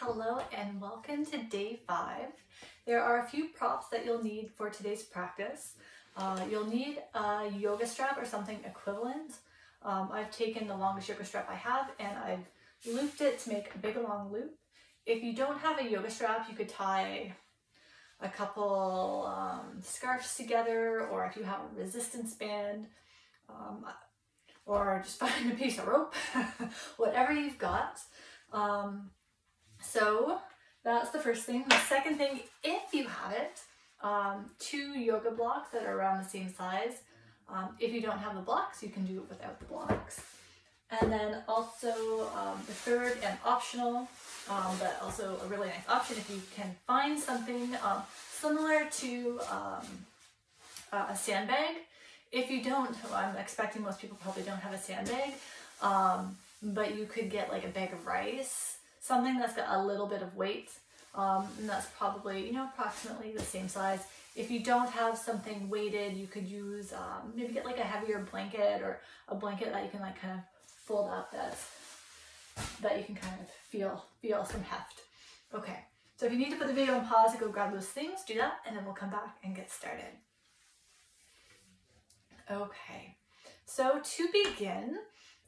Hello and welcome to day five. There are a few props that you'll need for today's practice. Uh, you'll need a yoga strap or something equivalent. Um, I've taken the longest yoga strap I have and I've looped it to make a big long loop. If you don't have a yoga strap, you could tie a couple um, scarves together or if you have a resistance band um, or just find a piece of rope, whatever you've got. Um, so that's the first thing. The second thing, if you have it, um, two yoga blocks that are around the same size. Um, if you don't have the blocks, you can do it without the blocks. And then also um, the third and optional, um, but also a really nice option if you can find something um, similar to um, a sandbag. If you don't, well, I'm expecting most people probably don't have a sandbag, but you could get like a bag of rice, something that's got a little bit of weight, um, and that's probably, you know, approximately the same size. If you don't have something weighted, you could use, um, maybe get like a heavier blanket or a blanket that you can like kind of fold up that's, that you can kind of feel, feel some heft. Okay, so if you need to put the video on pause to go grab those things, do that, and then we'll come back and get started. Okay, so to begin,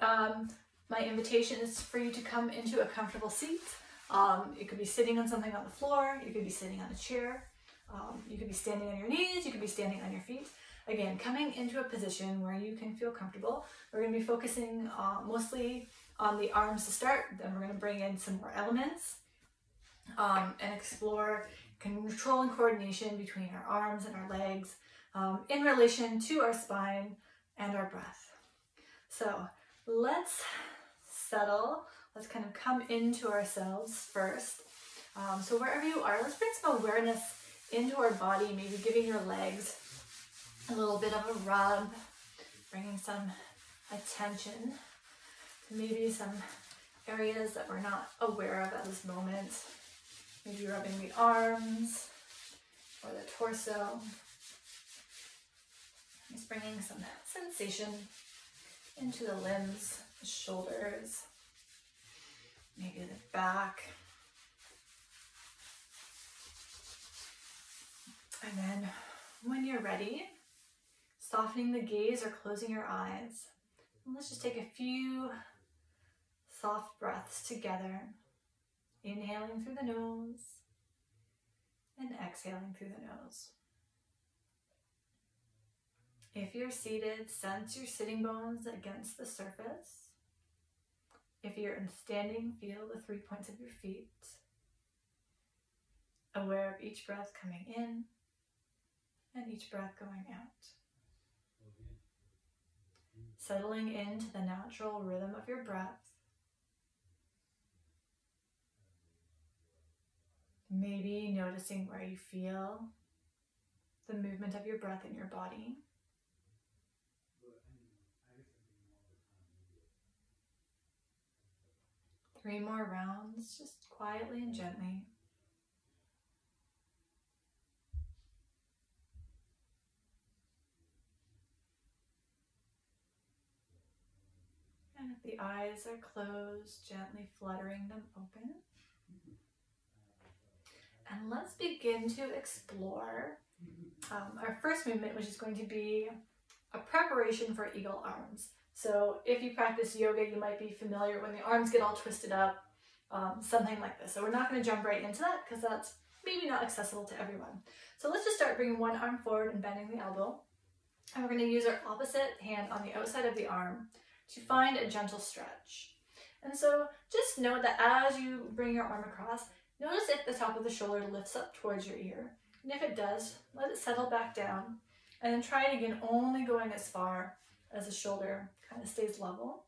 um, my invitation is for you to come into a comfortable seat. Um, you could be sitting on something on the floor, you could be sitting on a chair, um, you could be standing on your knees, you could be standing on your feet. Again, coming into a position where you can feel comfortable. We're going to be focusing uh, mostly on the arms to start, then we're going to bring in some more elements um, and explore control and coordination between our arms and our legs um, in relation to our spine and our breath. So let's settle. Let's kind of come into ourselves first. Um, so wherever you are, let's bring some awareness into our body, maybe giving your legs a little bit of a rub, bringing some attention to maybe some areas that we're not aware of at this moment. Maybe rubbing the arms or the torso. Just bringing some sensation into the limbs, the shoulders, maybe the back. And then when you're ready, softening the gaze or closing your eyes. And let's just take a few soft breaths together. Inhaling through the nose and exhaling through the nose. If you're seated, sense your sitting bones against the surface. If you're in standing, feel the three points of your feet. Aware of each breath coming in and each breath going out. Settling into the natural rhythm of your breath. Maybe noticing where you feel the movement of your breath in your body. Three more rounds, just quietly and gently. And if the eyes are closed, gently fluttering them open. And let's begin to explore um, our first movement, which is going to be a preparation for eagle arms. So if you practice yoga, you might be familiar when the arms get all twisted up, um, something like this. So we're not going to jump right into that because that's maybe not accessible to everyone. So let's just start bringing one arm forward and bending the elbow. And we're going to use our opposite hand on the outside of the arm to find a gentle stretch. And so just note that as you bring your arm across, Notice if the top of the shoulder lifts up towards your ear. And if it does, let it settle back down. And then try it again, only going as far as the shoulder kind of stays level.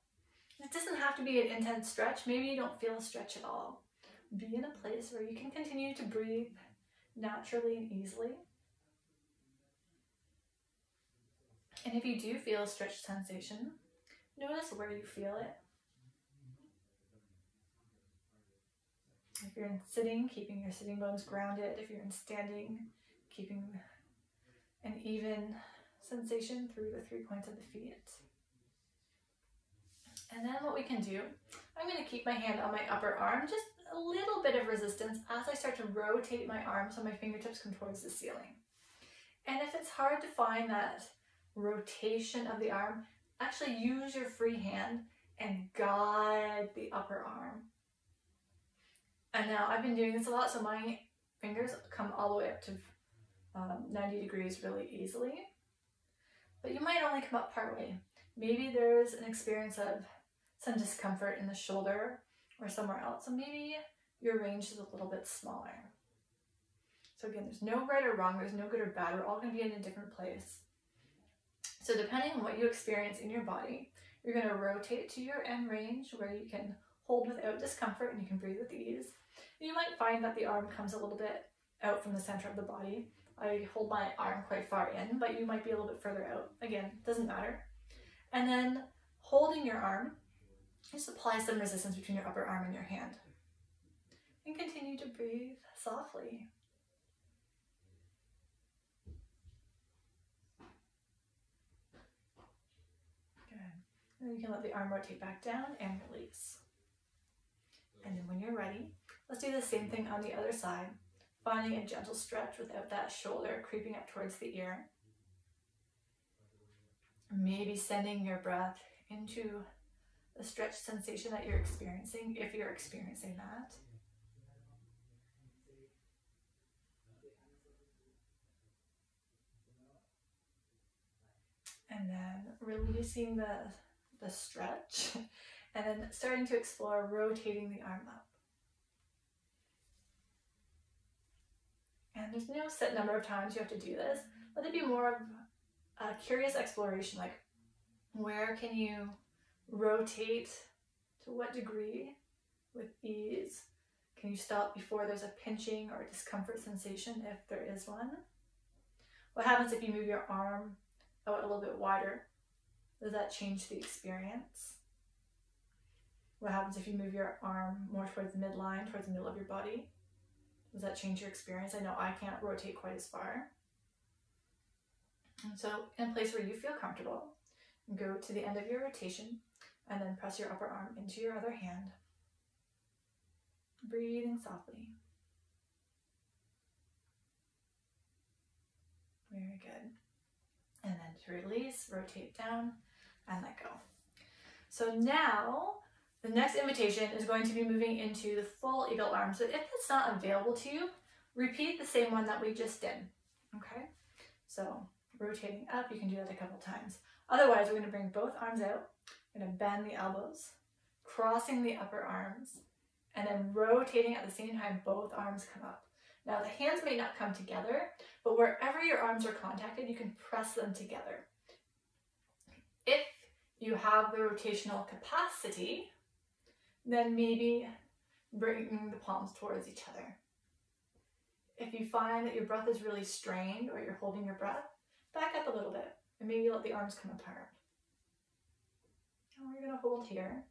It doesn't have to be an intense stretch. Maybe you don't feel a stretch at all. Be in a place where you can continue to breathe naturally and easily. And if you do feel a stretch sensation, notice where you feel it. If you're in sitting, keeping your sitting bones grounded. If you're in standing, keeping an even sensation through the three points of the feet. And then what we can do, I'm going to keep my hand on my upper arm, just a little bit of resistance as I start to rotate my arm so my fingertips come towards the ceiling. And if it's hard to find that rotation of the arm, actually use your free hand and guide the upper arm. And now I've been doing this a lot, so my fingers come all the way up to um, 90 degrees really easily. But you might only come up partway. Maybe there's an experience of some discomfort in the shoulder or somewhere else. So maybe your range is a little bit smaller. So again, there's no right or wrong, there's no good or bad. We're all gonna be in a different place. So depending on what you experience in your body, you're gonna rotate to your end range where you can hold without discomfort and you can breathe with ease. You might find that the arm comes a little bit out from the center of the body. I hold my arm quite far in, but you might be a little bit further out. Again, doesn't matter. And then holding your arm, just apply some resistance between your upper arm and your hand. And continue to breathe softly. Good. And you can let the arm rotate back down and release. And then when you're ready, let's do the same thing on the other side, finding a gentle stretch without that shoulder creeping up towards the ear. Maybe sending your breath into the stretch sensation that you're experiencing, if you're experiencing that. And then releasing the, the stretch and then starting to explore rotating the arm up. And there's no set number of times you have to do this. Let it be more of a curious exploration, like where can you rotate to what degree with ease? Can you stop before there's a pinching or discomfort sensation if there is one? What happens if you move your arm out a little bit wider? Does that change the experience? What happens if you move your arm more towards the midline, towards the middle of your body? Does that change your experience? I know I can't rotate quite as far. And so in a place where you feel comfortable, go to the end of your rotation and then press your upper arm into your other hand. Breathing softly. Very good. And then to release, rotate down and let go. So now the next invitation is going to be moving into the full eagle arm. So if it's not available to you, repeat the same one that we just did. Okay? So rotating up, you can do that a couple times. Otherwise, we're going to bring both arms out. We're going to bend the elbows, crossing the upper arms, and then rotating at the same time, both arms come up. Now the hands may not come together, but wherever your arms are contacted, you can press them together. If you have the rotational capacity, then maybe bringing the palms towards each other. If you find that your breath is really strained or you're holding your breath, back up a little bit and maybe let the arms come apart. And we're to hold here.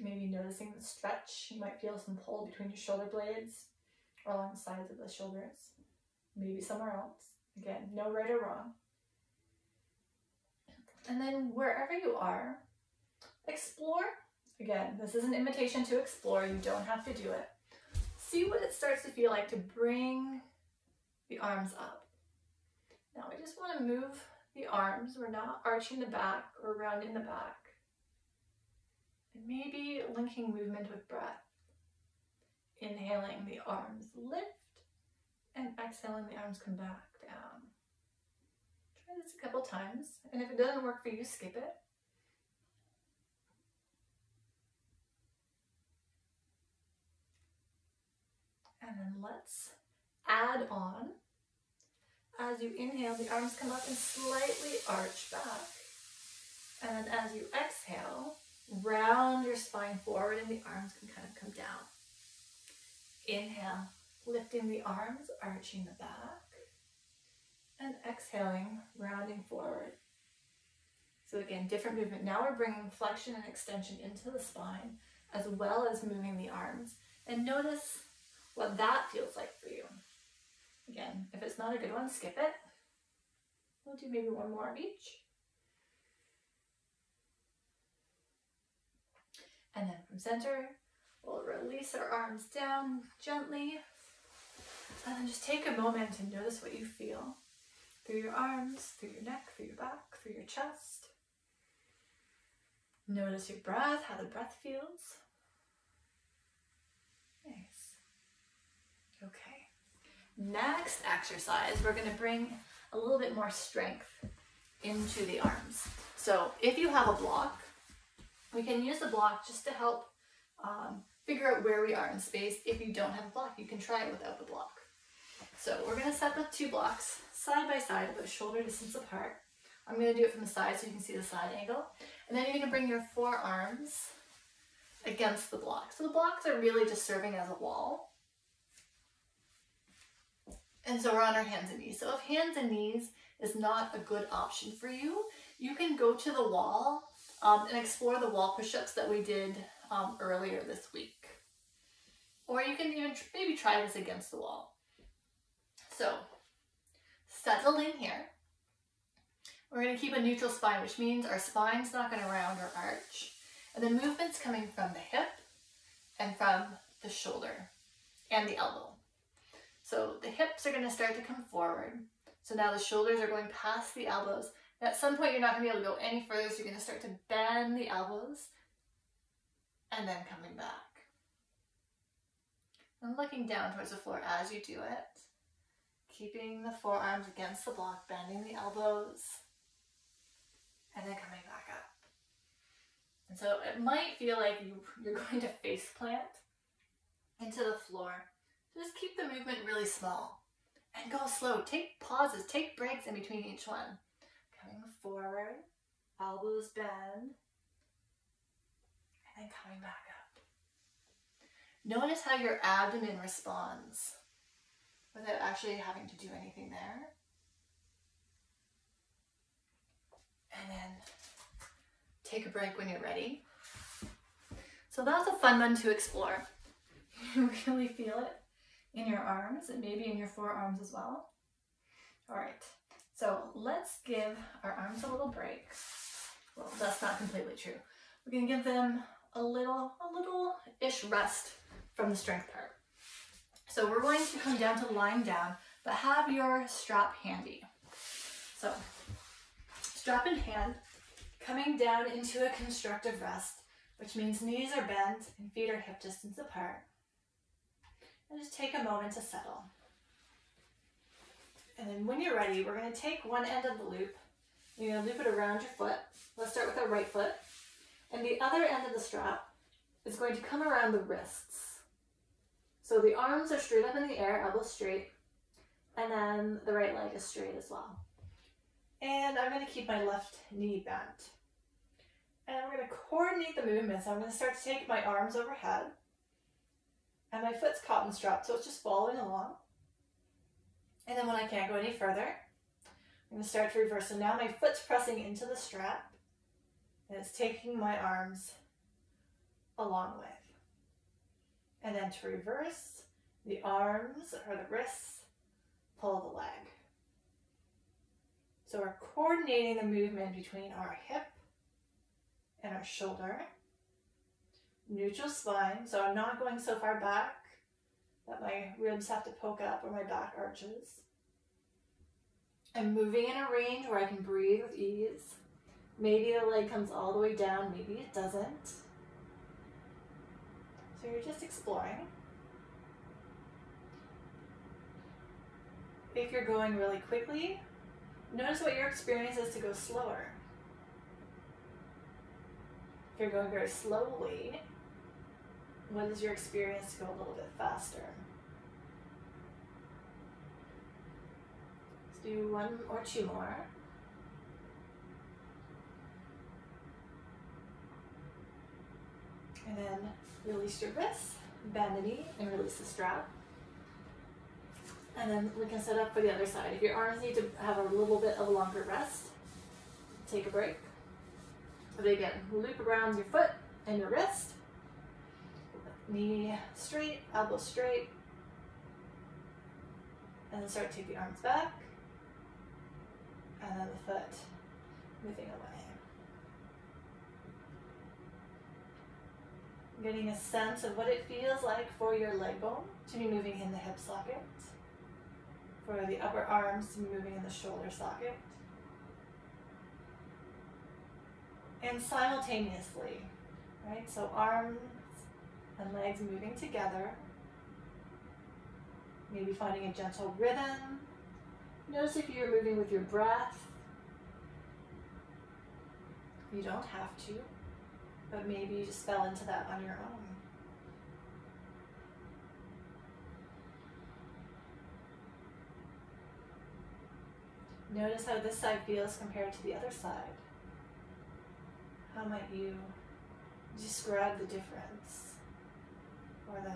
Maybe noticing the stretch. You might feel some pull between your shoulder blades or along the sides of the shoulders. Maybe somewhere else. Again, no right or wrong. And then wherever you are, explore Again, this is an invitation to explore. You don't have to do it. See what it starts to feel like to bring the arms up. Now we just want to move the arms. We're not arching the back or rounding the back. And maybe linking movement with breath. Inhaling, the arms lift, and exhaling, the arms come back down. Try this a couple times, and if it doesn't work for you, skip it. And then let's add on. As you inhale, the arms come up and slightly arch back. And then as you exhale, round your spine forward and the arms can kind of come down. Inhale, lifting the arms, arching the back. And exhaling, rounding forward. So again, different movement. Now we're bringing flexion and extension into the spine as well as moving the arms. And notice what that feels like for you. Again, if it's not a good one, skip it. We'll do maybe one more of each. And then from center, We'll release our arms down gently. And then just take a moment and notice what you feel through your arms, through your neck, through your back, through your chest. Notice your breath, how the breath feels. Nice. Okay. Next exercise, we're going to bring a little bit more strength into the arms. So if you have a block, we can use the block just to help um, figure out where we are in space. If you don't have a block, you can try it without the block. So we're going to set the two blocks side by side, about shoulder distance apart. I'm going to do it from the side so you can see the side angle. And then you're going to bring your forearms against the block. So the blocks are really just serving as a wall. And so we're on our hands and knees. So if hands and knees is not a good option for you, you can go to the wall um, and explore the wall push-ups that we did um, earlier this week. Or you can even maybe try this against the wall. So settle in here. We're going to keep a neutral spine, which means our spine's not going to round or arch. And the movement's coming from the hip and from the shoulder and the elbow. So the hips are going to start to come forward. So now the shoulders are going past the elbows. And at some point, you're not going to be able to go any further, so you're going to start to bend the elbows and then coming back. And looking down towards the floor as you do it. Keeping the forearms against the block, bending the elbows, and then coming back up. And so it might feel like you, you're going to face plant into the floor. Just keep the movement really small and go slow. Take pauses, take breaks in between each one. Coming forward, elbows bend, and then coming back up. Notice how your abdomen responds without actually having to do anything there. And then take a break when you're ready. So that's a fun one to explore. You really feel it in your arms and maybe in your forearms as well. All right, so let's give our arms a little break. Well, that's not completely true. We're gonna give them a little, a little-ish rest from the strength part. So we're going to come down to lying down, but have your strap handy. So strap in hand, coming down into a constructive rest, which means knees are bent and feet are hip distance apart. And just take a moment to settle. And then when you're ready, we're gonna take one end of the loop. You're gonna loop it around your foot. Let's start with our right foot. And the other end of the strap is going to come around the wrists. So the arms are straight up in the air, elbows straight, and then the right leg is straight as well. And I'm going to keep my left knee bent. And we're going to coordinate the movements. I'm going to start to take my arms overhead. And my foot's cotton strapped, so it's just following along. And then when I can't go any further, I'm to start to reverse. So now my foot's pressing into the strap, and it's taking my arms along with. And then to reverse, the arms or the wrists pull the leg. So we're coordinating the movement between our hip and our shoulder. Neutral spine, so I'm not going so far back that my ribs have to poke up or my back arches. I'm moving in a range where I can breathe with ease. Maybe the leg comes all the way down, maybe it doesn't. So you're just exploring. If you're going really quickly, notice what your experience is to go slower. If you're going very slowly, what is your experience go a little bit faster? Let's do one or two more. And then Release your wrists, bend the knee, and release the strap. And then we can set up for the other side. If your arms need to have a little bit of a longer rest, take a break. But again, loop around your foot and your wrist. Knee straight, elbow straight. And then start to take the arms back. And then the foot moving away. Getting a sense of what it feels like for your leg bone to be moving in the hip socket, for the upper arms to be moving in the shoulder socket. And simultaneously, right? So arms and legs moving together. Maybe finding a gentle rhythm. Notice if you're moving with your breath. You don't have to, but maybe you just fell into that on your own. Notice how this side feels compared to the other side. How might you describe the difference or the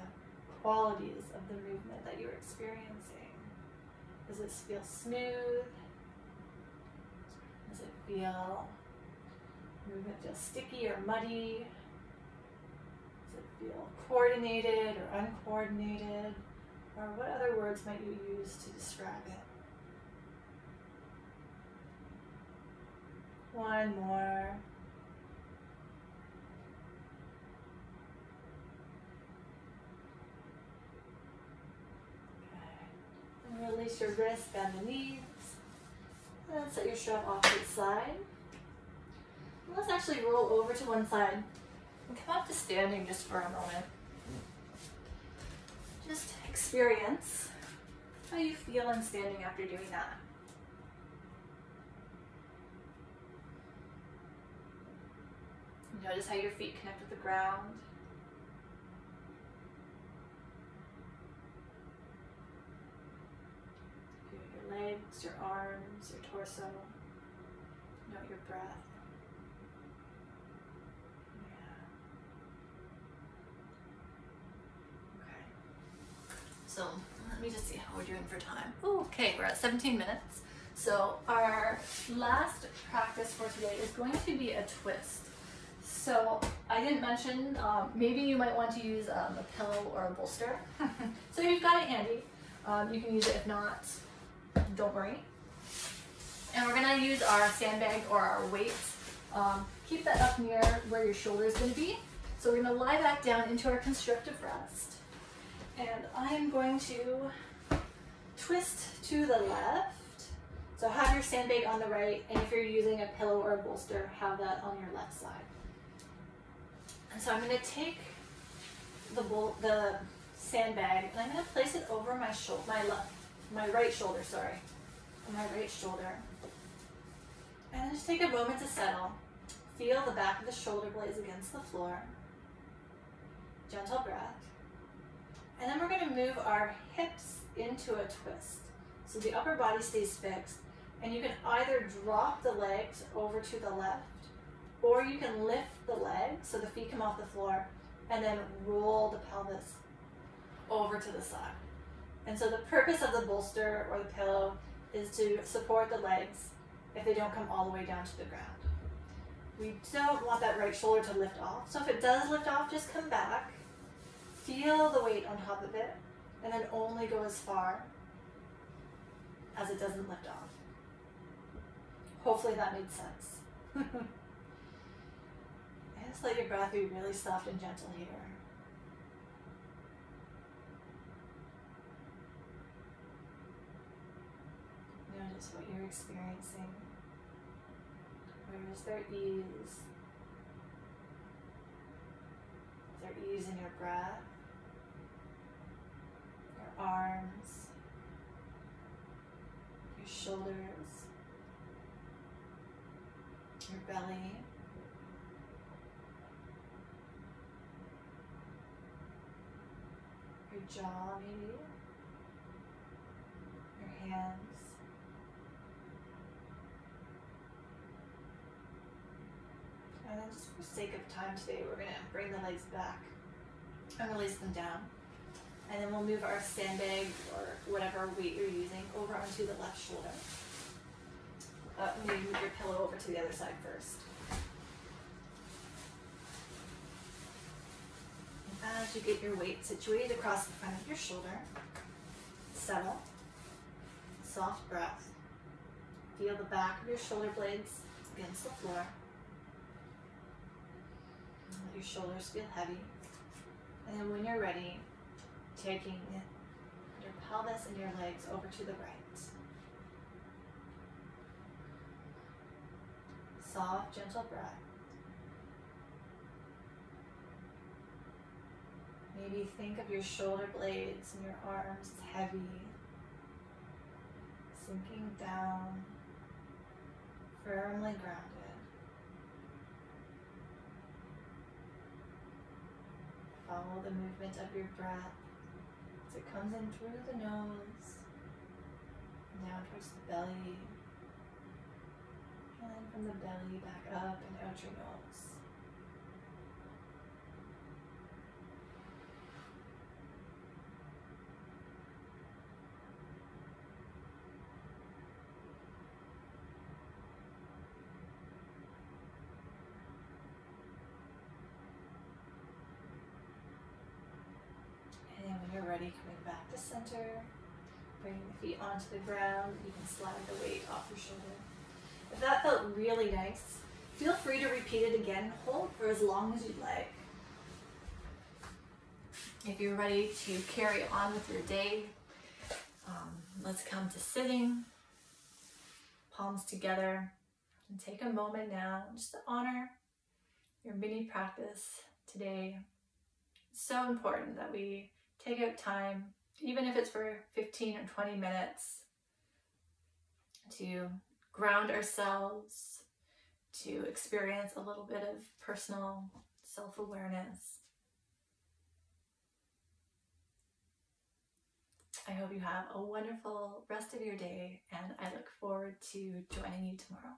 qualities of the movement that you're experiencing? Does it feel smooth? Does it feel movement feel sticky or muddy? Does it feel coordinated or uncoordinated? Or what other words might you use to describe it? One more. Okay. And release your wrist, bend the knees. And set your strap off to the side. Let's actually roll over to one side and come up to standing just for a moment. Just experience how you feel in standing after doing that. Notice how your feet connect with the ground. Feel your legs, your arms, your torso. Note your breath. Okay. So let me just see how we're doing for time. okay, we're at 17 minutes. So our last practice for today is going to be a twist. So I didn't mention, um, maybe you might want to use um, a pillow or a bolster. so you've got it handy. Um, you can use it if not, don't worry. And we're gonna use our sandbag or our weights. Um, keep that up near where your shoulder is gonna be. So we're gonna lie back down into our constructive rest. And I'm going to twist to the left. So have your sandbag on the right, and if you're using a pillow or a bolster, have that on your left side. And so I'm gonna take the the sandbag and I'm gonna place it over my shoulder, my left, my right shoulder, sorry, my right shoulder. And just take a moment to settle. Feel the back of the shoulder blades against the floor. Gentle breath. And then we're gonna move our hips into a twist. So the upper body stays fixed and you can either drop the legs over to the left or you can lift the legs so the feet come off the floor and then roll the pelvis over to the side. And so the purpose of the bolster or the pillow is to support the legs if they don't come all the way down to the ground. We don't want that right shoulder to lift off. So if it does lift off, just come back Feel the weight on top of it, and then only go as far as it doesn't lift off. Hopefully that made sense. and just let your breath be really soft and gentle here. Notice what you're experiencing. Where is there ease? Is there ease in your breath? Your arms, your shoulders, your belly. Your jaw, maybe, your hands, And then just for sake of time today, we're to bring the legs back and release them down. And then we'll move our sandbag or whatever weight you're using over onto the left shoulder. Uh, maybe move your pillow over to the other side first. And as you get your weight situated across the front of your shoulder, settle, soft breath. Feel the back of your shoulder blades against the floor. Let your shoulders feel heavy. And then when you're ready, taking your pelvis and your legs over to the right. Soft, gentle breath. Maybe think of your shoulder blades and your arms heavy, sinking down, firmly grounded. Follow the movement of your breath as it comes in through the nose, down towards the belly, and from the belly back up and out your nose. Coming back to center, bringing the feet onto the ground, you can slide the weight off your shoulder. If that felt really nice, feel free to repeat it again. Hold for as long as you'd like. If you're ready to carry on with your day, um, let's come to sitting, palms together, and take a moment now just to honor your mini practice today. It's so important that we take out time, even if it's for 15 or 20 minutes, to ground ourselves, to experience a little bit of personal self awareness. I hope you have a wonderful rest of your day, and I look forward to joining you tomorrow.